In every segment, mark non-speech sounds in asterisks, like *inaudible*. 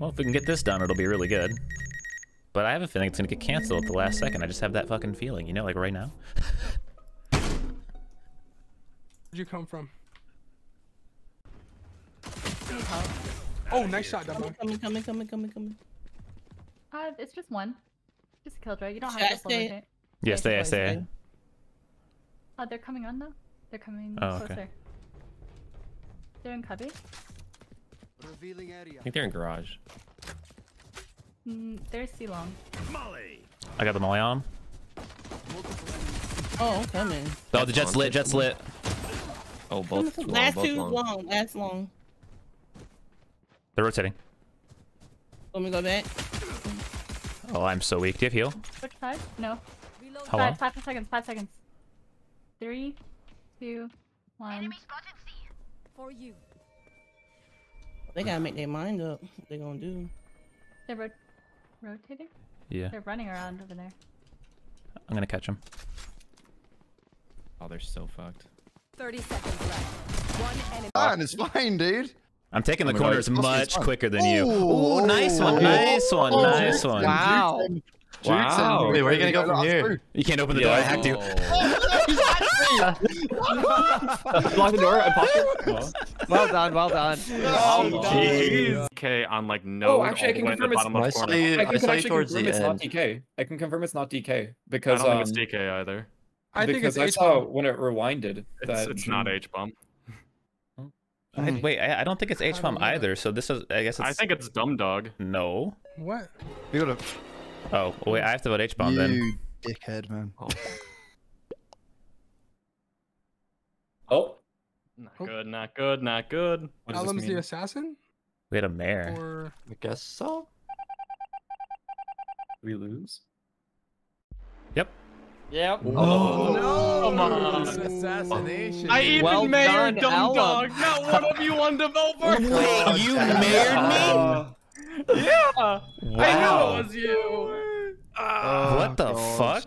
Well, if we can get this done, it'll be really good. But I have a feeling it's gonna get canceled at the last second. I just have that fucking feeling, you know, like right now. Where'd you come from? Oh, nice shot, Dumbo. Coming, coming, coming, coming, coming. Uh, it's just one. Just a killjoy. You don't have to full stay- rotate. Yes, they, yes, they. Oh, they're coming on though. They're coming Oh, okay. closer. They're in cubby. Revealing area. I think they're in garage. Mm, there's C long. Molly. I got the molly on. Oh, I'm coming. Oh, the Jett's lit, Jett's lit. Oh, both long, Last both two long. long. Last long. They're rotating. Let me go back. Oh, I'm so weak. Do you have heal? Which side? No. How long? Five, five seconds. Five seconds. Three, two, one. Enemy spotted. For you. They gotta make their mind up. What they gonna do? They're ro rotating. Yeah. They're running around over there. I'm gonna catch them. Oh, they're so fucked. 30 seconds left. One enemy. Fine, it's fine, dude. I'm taking the Oh my God, corners much quicker than you. Ooh, Ooh, nice one, ooh. nice one, Oh, nice Jukes one. Wow. Jukes Wow. Wait, where are you gonna go from here? You can't open the door. I hacked you. Lock the door, imposter. well done, well done. Oh, jeez. DK on like no. Oh, actually, I can confirm it's. I saw you, I I can saw you actually towards confirm the it's not. DK. I can confirm it's not DK because I because don't um, think it's DK either. I think because it's I H saw bomb. when it rewinded It's, that it's not H bomb. I, wait, I, I don't think it's H bomb either. So this is, I guess it's. I think it's Dumb Dog. no. What? You gotta. Oh wait, I have to vote H bomb then. You dickhead, man. Oh, Not Oh. good, not good, not good. what does this Ellum's the assassin? We had a mare. Or I guess so. we lose? Yep. Yep. Oh, no! Come on. Assassination. I even Well mayor Dumb Ellum. Dog. Not one of you wanted to vote for. me. Wait, you mared me? Yeah. I knew it was you. Ah. What the God. fuck?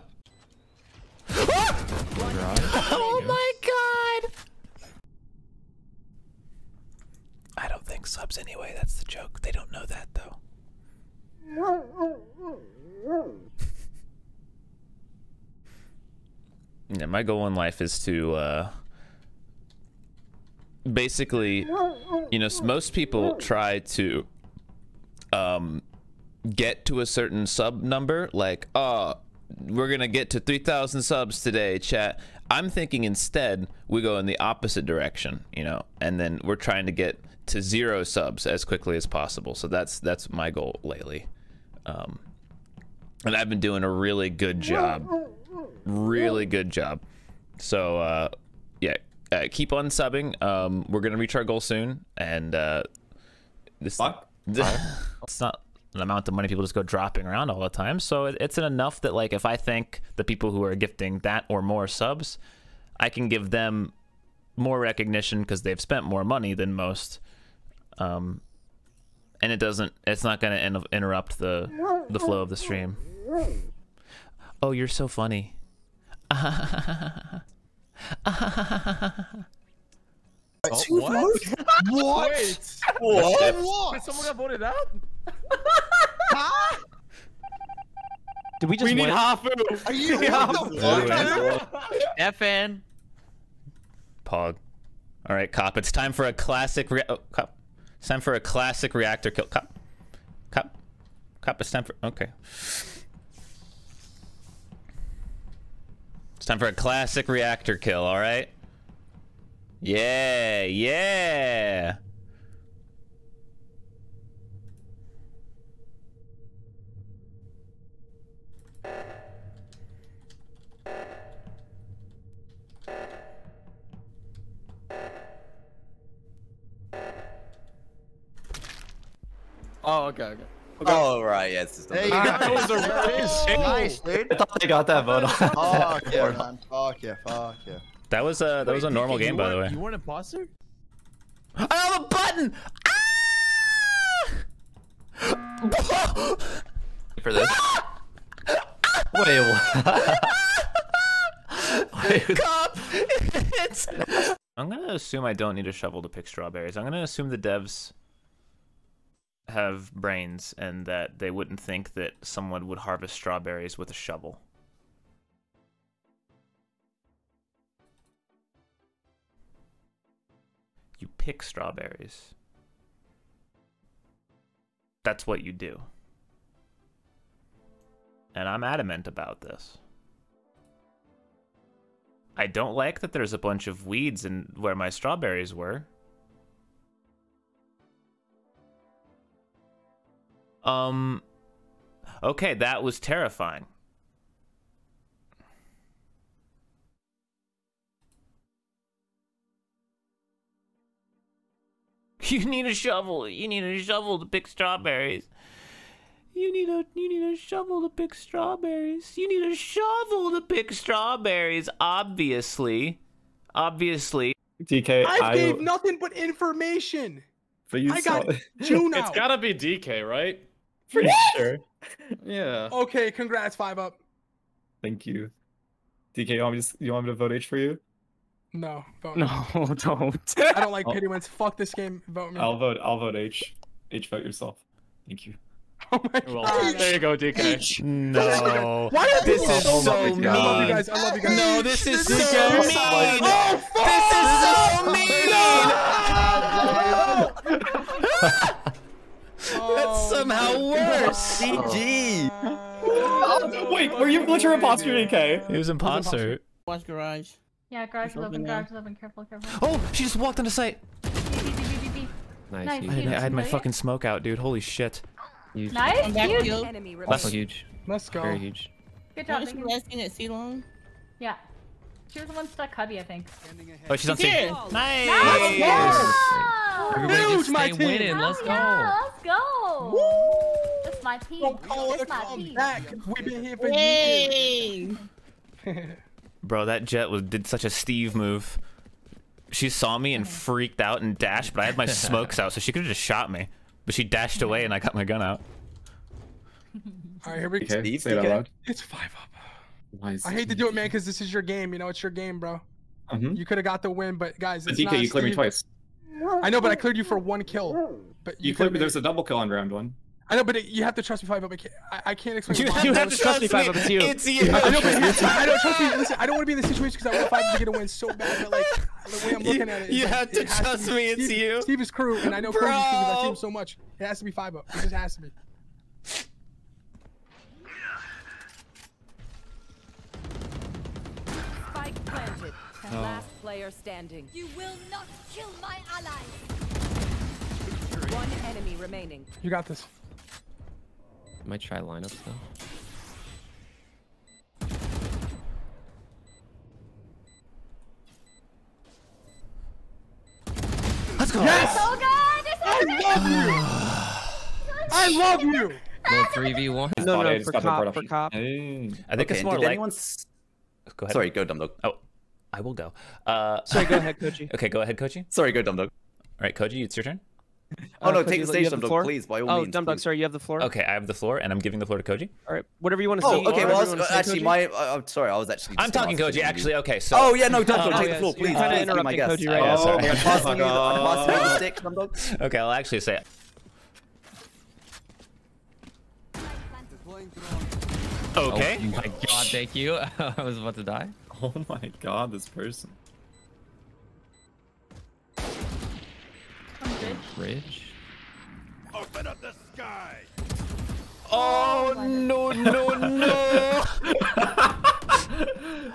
*laughs* oh my god! Subs anyway. That's the joke. They don't know that though. *laughs* Yeah, my goal in life is to uh, basically, you know, most people try to um, get to a certain sub number, like, oh, we're gonna get to 3,000 subs today, chat. I'm thinking instead we go in the opposite direction, you know, and then we're trying to get to zero subs as quickly as possible. So that's that's my goal lately, um, and I've been doing a really good job, really good job. So uh, yeah, uh, keep on subbing. Um, we're gonna reach our goal soon, and uh, this *laughs* it's not an amount of money people just go dropping around all the time. So it, it's enough that like if I thank the people who are gifting that or more subs, I can give them more recognition because they've spent more money than most. Um, and it doesn't. It's not going to interrupt the the flow of the stream. Oh, you're so funny. Two votes? *laughs* What? Wait, What? wait, someone got voted out? *laughs* Did we just We need win? Hafu. Are you *laughs* what the fuck? FN. Pog. All right, cop. It's time for a classic. Rea- oh, cop. It's time for a classic reactor kill. Cop. Cop. Cop. It's time for. Okay. It's time for a classic reactor kill. All right. Yeah. Yeah. Oh, okay, okay. Oh, right, yeah, it's just There you go. Nice, dude. I thought they got that vote on. Fuck yeah, man. Fuck yeah, fuck yeah. That was a that was a normal game, by the way. You want imposter? I have a button. Ah! For this. *laughs* Wait, what? *laughs* Cop! It's... I'm gonna assume I don't need a shovel to pick strawberries. I'm gonna assume the devs have brains and that they wouldn't think that someone would harvest strawberries with a shovel. You pick strawberries. That's what you do. And I'm adamant about this. I don't like that there's a bunch of weeds in where my strawberries were. Um Okay, that was terrifying. *laughs* You need a shovel. You need a shovel to pick strawberries. You need a you need a shovel to pick strawberries. You need a shovel to pick strawberries. Obviously, obviously. DK, I I, gave nothing but information. but you I saw got *laughs* Juno. It's gotta be DK, right? Pretty sure. Yeah. Okay, congrats, 5up. Thank you. DK, you want me to, you want me to vote H for you? No, vote No, no. *laughs* don't. I don't like Oh. pity wins. Fuck this game. Vote me. I'll vote. I'll vote H. H, vote yourself. Thank you. *laughs* Oh my Well, god. there you go, DK. No. Why are This people is so so mean? I love you mean. guys. I love you guys. No, this is so DK. mean. Oh, fuck! This is so mean. Oh, That's somehow worse. *laughs* CG. Oh, wait, were you glitcher imposter, DK? He was imposter. Watch garage. Yeah, garage It's is open, open garage is open. Careful, careful. Oh, she just walked site. B, B. Nice. Nice. I had, I had my fucking smoke out, dude. Holy shit. Huge. Nice, huge. Gil. Enemy Also huge. Let's go. Very huge. Good job. What was thank the last thing at C-Long? Yeah. She was the one stuck cubby, I think. Oh, she's on She did. stage. Nice. Oh! Everybody just my team. winning. Let's Oh, go. yeah, let's go. That's my team. Don't call it my team. comeback. We've been here for years. *laughs* Bro, that Jett was did such a Steve move. She saw me and freaked out and dashed, but I had my *laughs* smokes out, so she could have just shot me. But she dashed away and I got my gun out. All right, here we go. DK, Steve, say it out DK. loud. It's five up. Why is I hate to do it, man, because this is your game. You know, it's your game, bro. Mhm. You could have got the win, but guys, it's DK, not you cleared me twice. I know, but I cleared you for one kill. But You you, cleared me. There's a double kill on round one. I know, but it, you have to trust me, 5up. I can't, I, I can't explain. *laughs* You why. have, to trust me. 5up, it's you. It's you. I know, but *laughs* you- I don't trust me. Listen, I don't want to be in this situation because I want five to get a win so bad. But like the way I'm looking at it, You like, have to it has trust be me, it's Steve, you. Steve is crew, and I know Cody's because I see him so much. It has to be 5up. It just has to be. Planted. Last player standing. You will not kill my ally. One enemy remaining. You got this. Might try lineups though. Let's go. So good. This *sighs* I love you. I love you. Little three v one. Just No, no, for cop, for cop. Hey. I think Okay, it's more did like. anyone Go ahead. Sorry, go Dumb Dog. Oh, I will go. Uh, Sorry, go ahead, *laughs* Koji. Okay, go ahead, Koji. Sorry, go Dumb Dog. All right, Koji, it's your turn. Oh Uh, no, Koji, take the stage, Dumb Dog, floor? please, by all Oh, means. Dumb Dog, sorry, you have the floor. Okay, I have the floor, and I'm giving the floor to Koji. All right, whatever you want to say. Oh, okay. Well, I was, Whatever you wanna say, actually, Koji. my. Uh, I'm sorry, I was actually. I'm gonna talking Koji, you. actually. Okay, so. Oh yeah, no, Dumb Oh, Dog, take yes, the floor, you're please. kinda please, be my interrupting guest. Koji right now. Oh, *laughs* sorry. I'm passing you the- I'm Oh passing my the God. stick, Dumb Dog. Okay, I'll actually say. it. Okay. Oh my god, thank you. *laughs* I was about to die. *laughs* Oh my god, this person. I'm good. Bridge. Oh, oh no no no!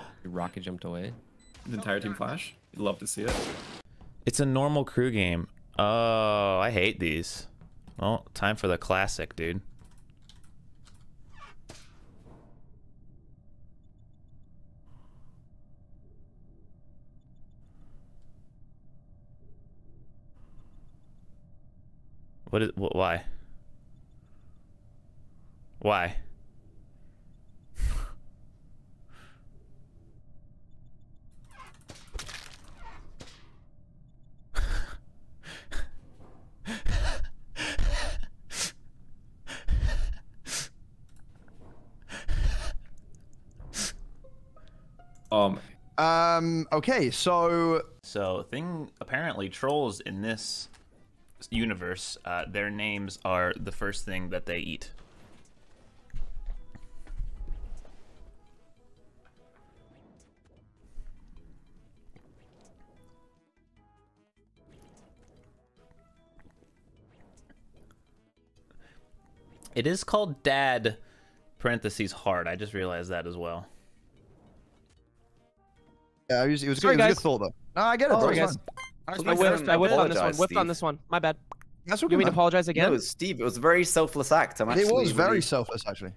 *laughs* Rocket jumped away. The entire oh, team flash. You'd love to see it. It's a normal crew game. Oh, I hate these. Well, time for the classic, dude. What is wh- why? Why? Um, Um. Okay, so So, thing apparently trolls in this universe, uh, their names are the first thing that they eat. It is called Dad, parentheses hard. I just realized that as well. Yeah, it was, it was, Sorry, good, it was a guys. good thought though. No, I get it. Oh, bro, Sorry, it's guys. fine. I whiffed, I whiffed on this one. apologize, Whiffed on this one. My bad. That's all You good, mean to man. apologize again? No, Steve, it was a very selfless act. I'm It was very really- selfless, actually.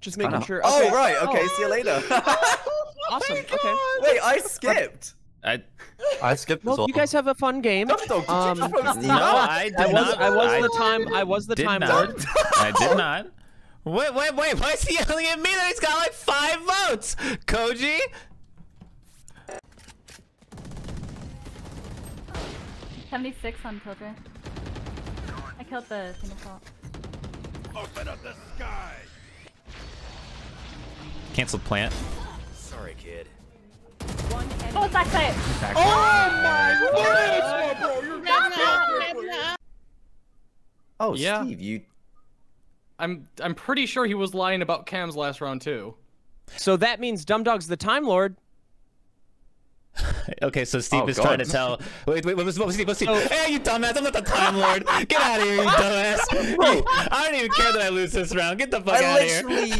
Just I making know. sure. Oh, right. Okay, Oh, see you later. *laughs* Awesome. Okay. Wait, I skipped. I I skipped this Well, you guys have a fun game. Dog, did you Um, just roast me? no, I did I was not. I was I the time I was the did time not. lord. I did *laughs* not. Wait, wait, wait! Why is he yelling at me that he's got like five votes? Koji? Seventy-six on Killjoy. I killed the single fault. Canceled plant. Sorry, kid. One enemy. Oh, it's backside. Oh, oh, Yeah. Steve, you. I'm I'm pretty sure he was lying about Cam's last round too. So that means Dumb Dog's the Time Lord. *laughs* Okay, so Steve Oh, is God. trying to tell. Wait, wait, what was, what was Steve? What was Steve? Oh. hey, you dumbass! I'm not the Time Lord. Get out of here, you *laughs* dumbass! You, I don't even care that I lose this round. Get the fuck I out of here. literally,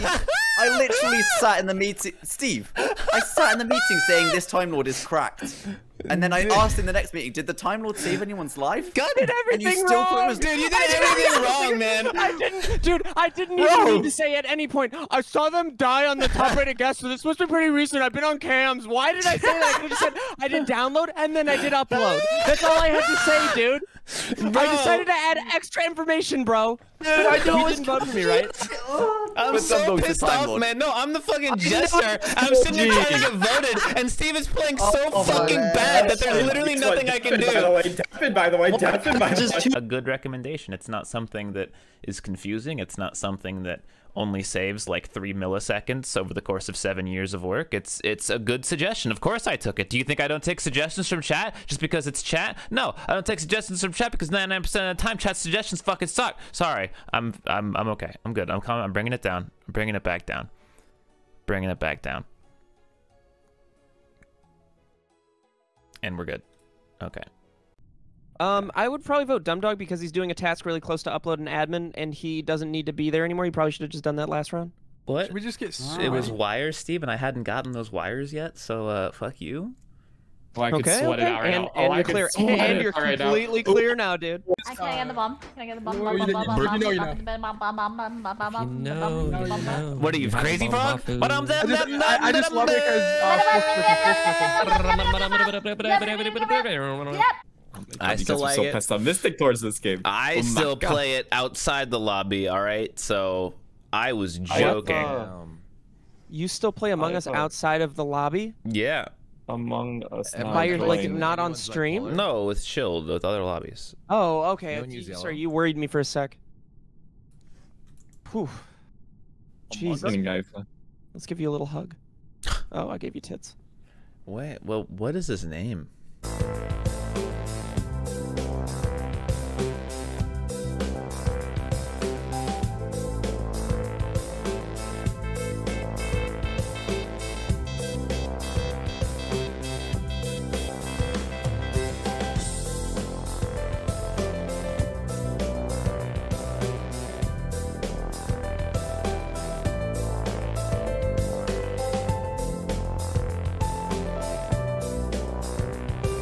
I literally sat in the meeting. Steve, I sat in the meeting saying this Time Lord is cracked, and then I asked in the next meeting, did the Time Lord save anyone's life? *laughs* God, And you everything still thought it wrong. was dude, you *laughs* did everything wrong, man. *laughs* I didn't, dude. I didn't even need to say at any point. I saw them die on the top rated guest, so this must be pretty recent. I've been on cams. Why did I say that? I could have just said I did download and then I did upload. That's all I had to say, dude. I decided to add extra information, bro. Dude, I know you didn't vote for me, right? I'm But so pissed off, Lord. man. No, I'm the fucking jester. I'm sitting here trying to get voted, and Steve is playing so Oh, oh, oh fucking man. Bad that there's literally nothing I can do. By the way, Devin, by the way, Devin, by the way. a good recommendation. It's not something that is confusing. It's not something that only saves like three milliseconds over the course of seven years of work. It's it's a good suggestion. Of course, I took it. Do you think I don't take suggestions from chat just because it's chat? No, I don't take suggestions from chat because 99% of the time chat suggestions fucking suck. Sorry, I'm I'm I'm okay. I'm good. I'm calm. I'm bringing it down. I'm bringing it back down. Bringing it back down. And we're good. Okay. Um, I would probably vote Dumb Dog because he's doing a task really close to upload an admin, and he doesn't need to be there anymore. He probably should have just done that last round. What? Should we just get? It was wires, Steve, and I hadn't gotten those wires yet. So, uh, fuck you. Oh, I okay, sweat okay. it out right and, now. And oh, you're clear. And you're completely right clear now, dude. Can I get the bomb? Can I get the bomb? You know, you. What are you, crazy frog? But I'm that. I just love it because. I still like so it. pessimistic towards this game. I oh still play it outside the lobby. All right, so I was joking. You still play Among Us outside of the lobby? Yeah. Among Us. Not By your like not on stream? No, with Shield with other lobbies. Oh, okay. No You- Sorry, you worried me for a sec. Whew. Jesus. Let's give you a little hug. *gasps* Oh, I gave you tits. Wait, well, what is his name?